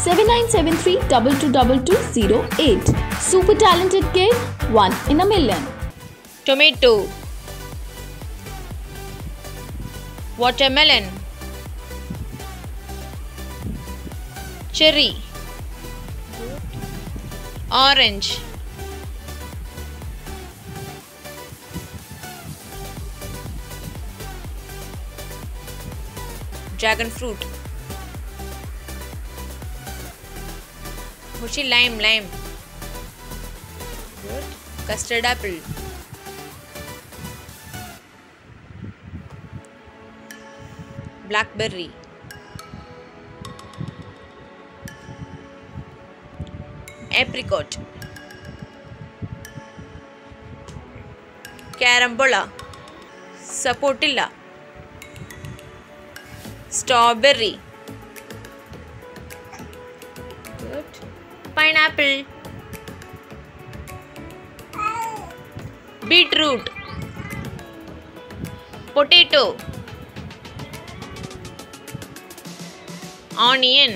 803875 7973 222208. Super talented kid, one in a million. tomato. Watermelon. Cherry. Orange. Dragon fruit खुशी lime lime. Custard apple blackberry apricot carambola sapodilla strawberry pineapple. Beetroot. Potato. Onion.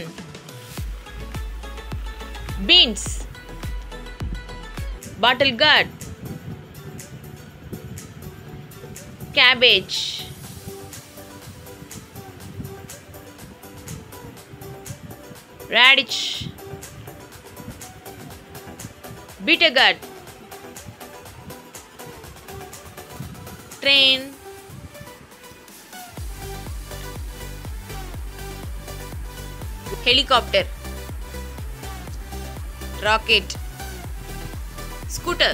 Beans. Bottle gourd cabbage. Radish bitter gourd train. Helicopter. Rocket. Scooter.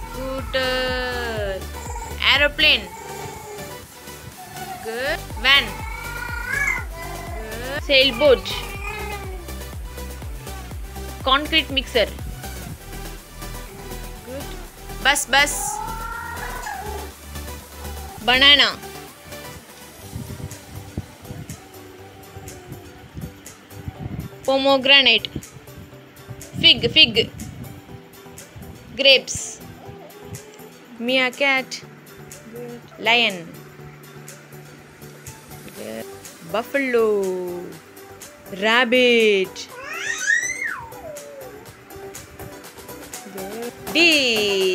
Scooter. Aeroplane. Good. Van. Good. Sailboat. Concrete mixer bus bus banana pomegranate fig fig grapes meerkat lion buffalo rabbit deer